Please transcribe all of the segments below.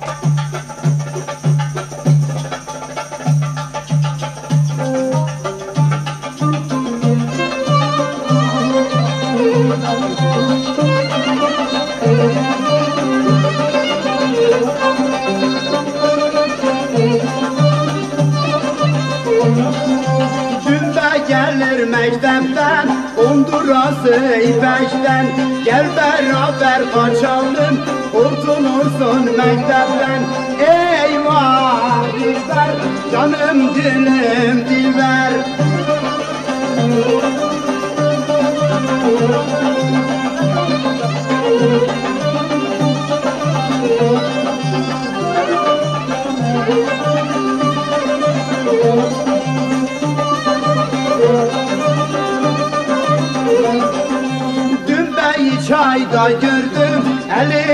Thank you. Gelir mektepten Kondurası ipekten Gel beraber kaçalım Kurtulursun mektepten Eyvah dilber Canım dilim dilber Dün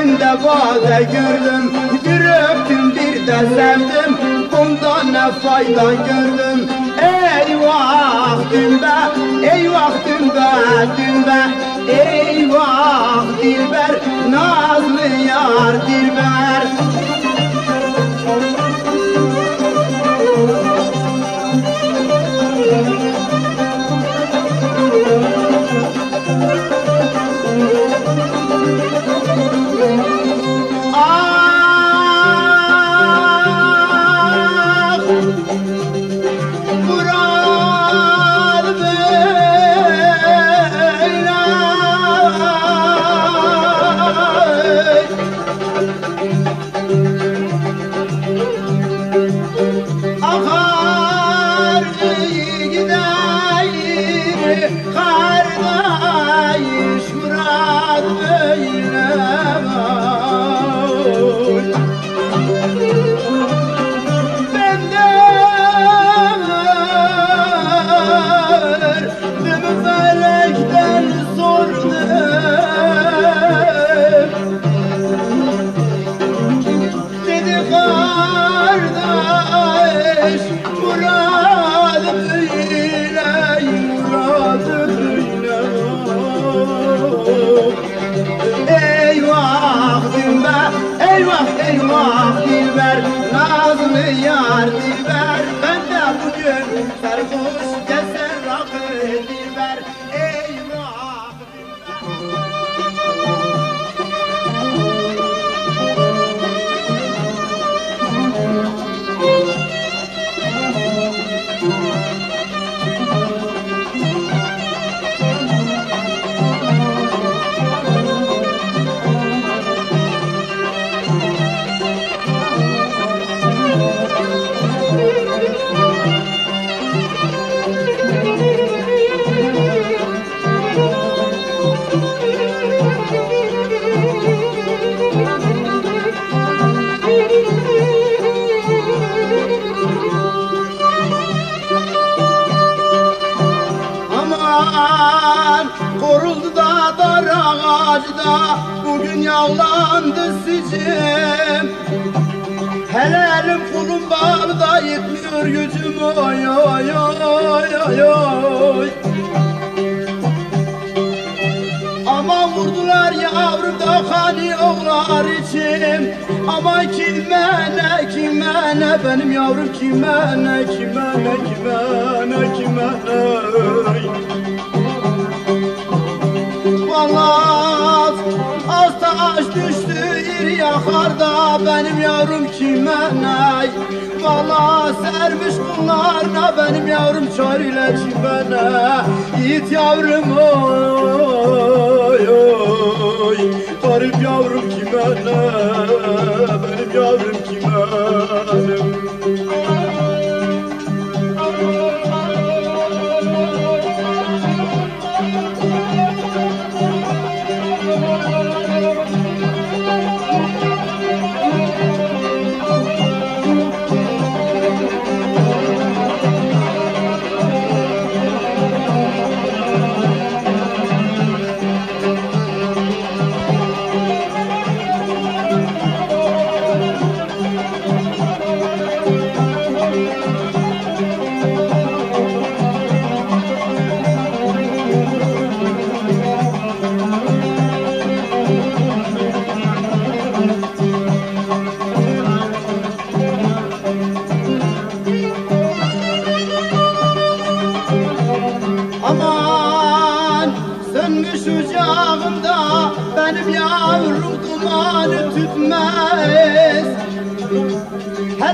Elinde bade gördüm Bir öptüm bir de sevdim. Bunda ne fayda gördüm Eyvah dünbe Eyvah dünbe dünbe Eyvah dilber Nazlı yar dilber dilber Eyvah Aman koruldu da dar ağacda. Bugün yağlandı sicim Hele elim kulum bağlıda yetmiyor gücüm. Oy oy oy oy oy. Aman vurdular yavrum da hani oğlar için. Aman kime ne kime ne benim yavrum kime ne kime ne kime ne kime ne iri yakarda benim yavrum kime ne? Vallahi sermiş bunlarına benim yavrum çar ile çimene Yiğit yavrum oy oy. Garip yavrum kime ne? Benim yavrum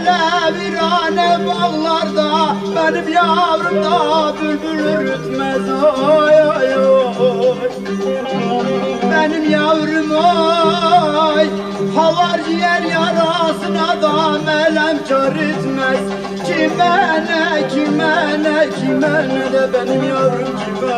hele virane bağlarda Benim yavrum da bülbül ürütmez oy oy oy Benim yavrum oy Havar ciğer yarasına da melem kar etmez. Kime ne kime ne kime ne de benim yavrum kime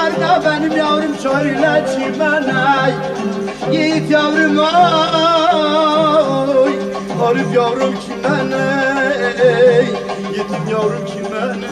kullarına benim yavrum çayla kime ne Yiğit yavrum oy. Arif yavrum kime ne? Yetim yavrum kime ne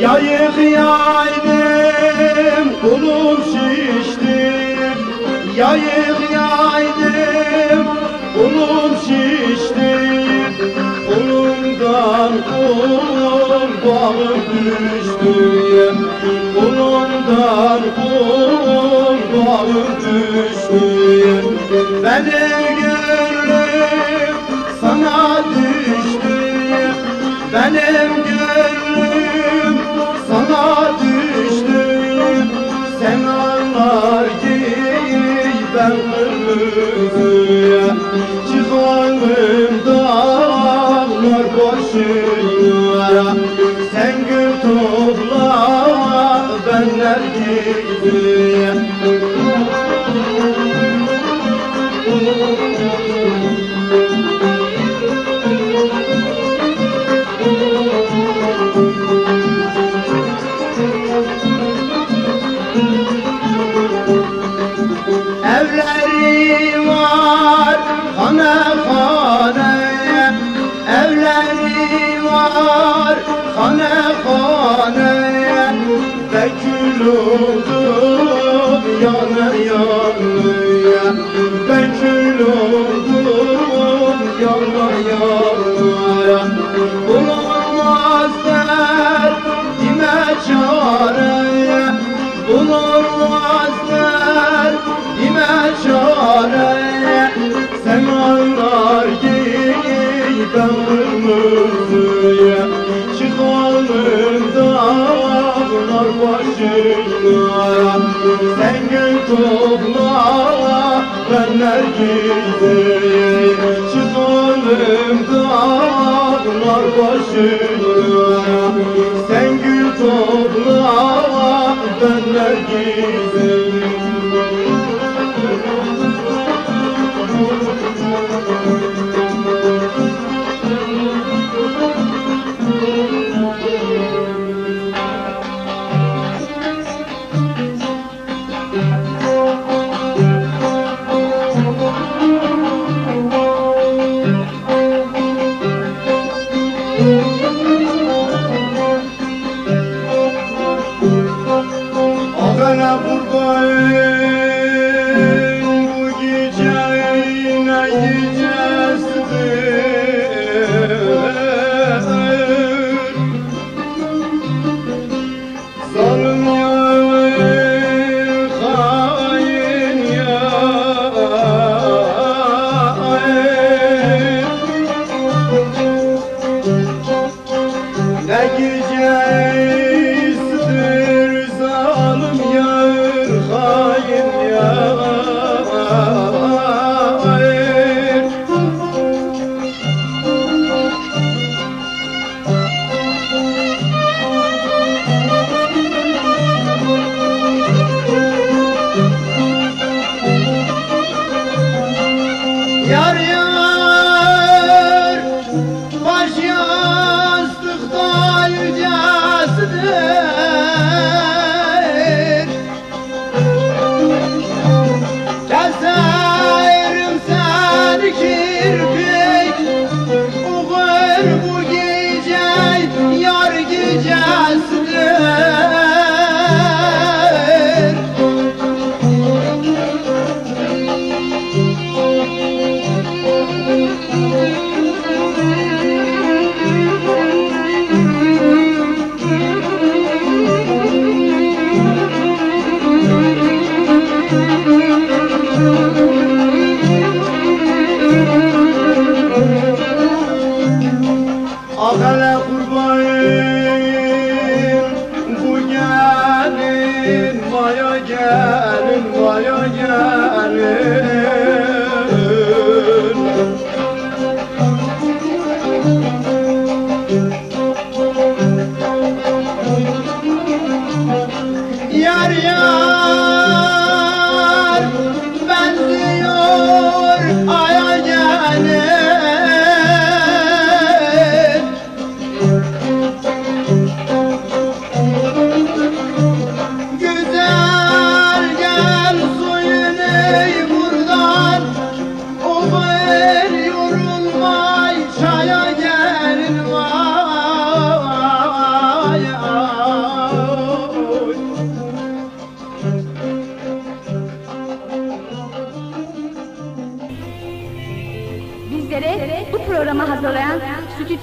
Yayık yaydım, kulum şişti Yayık bağım düştü Kulumdan kul bağım düştü Benim hane Bekül oldum yana yana Bekül oldum yana yana Bulamaz derdime çare Bulamaz derdime çare Sen anlar giy ben Sen gül topla ben nergiziye Çıkalım dağlar başına Sen gül topla ben nergiziye Yar yar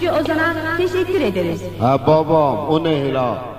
Stüdyo Ozan'a teşekkür ederiz. Ha babam o ne hela?